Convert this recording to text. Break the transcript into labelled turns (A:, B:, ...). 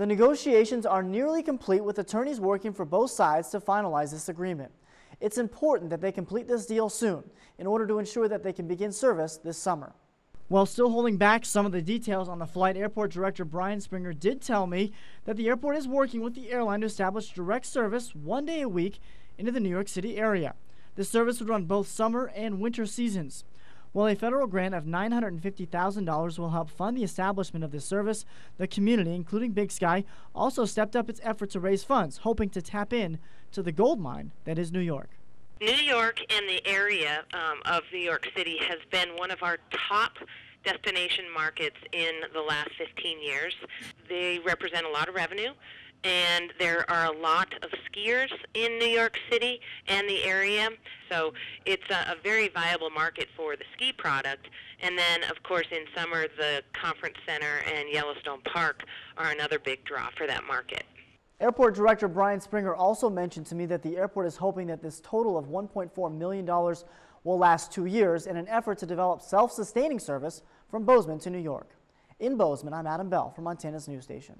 A: The negotiations are nearly complete with attorneys working for both sides to finalize this agreement. It's important that they complete this deal soon in order to ensure that they can begin service this summer. While still holding back some of the details on the flight, airport director Brian Sprenger did tell me that the airport is working with the airline to establish direct service one day a week into the New York City area. The service would run both summer and winter seasons. While a federal grant of $950,000 will help fund the establishment of this service, the community, including Big Sky, also stepped up its effort to raise funds, hoping to tap in to the gold mine that is New York.
B: New York and the area um, of New York City has been one of our top destination markets in the last 15 years. They represent a lot of revenue, and there are a lot of skiers in New York City and the area. So it's a, a very viable market for the ski product. And then, of course, in summer, the Conference Center and Yellowstone Park are another big draw for that market.
A: Airport Director Brian Sprenger also mentioned to me that the airport is hoping that this total of $1.4 million will last two years in an effort to develop self-sustaining service from Bozeman to New York. In Bozeman, I'm Adam Bell from Montana's News Station.